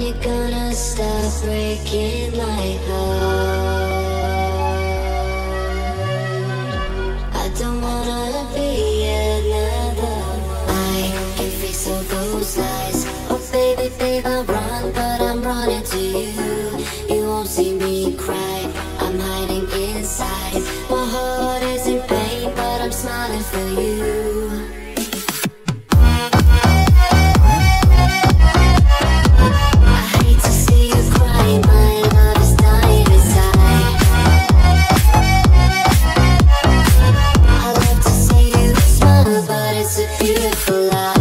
wanna stop breaking my heart. I don't wanna be another. I can fix all those lies. Oh baby, babe, I run, but I'm running to you. You won't see me cry. I'm hiding inside. My heart is in pain, but I'm smiling for you. it's a beautiful life.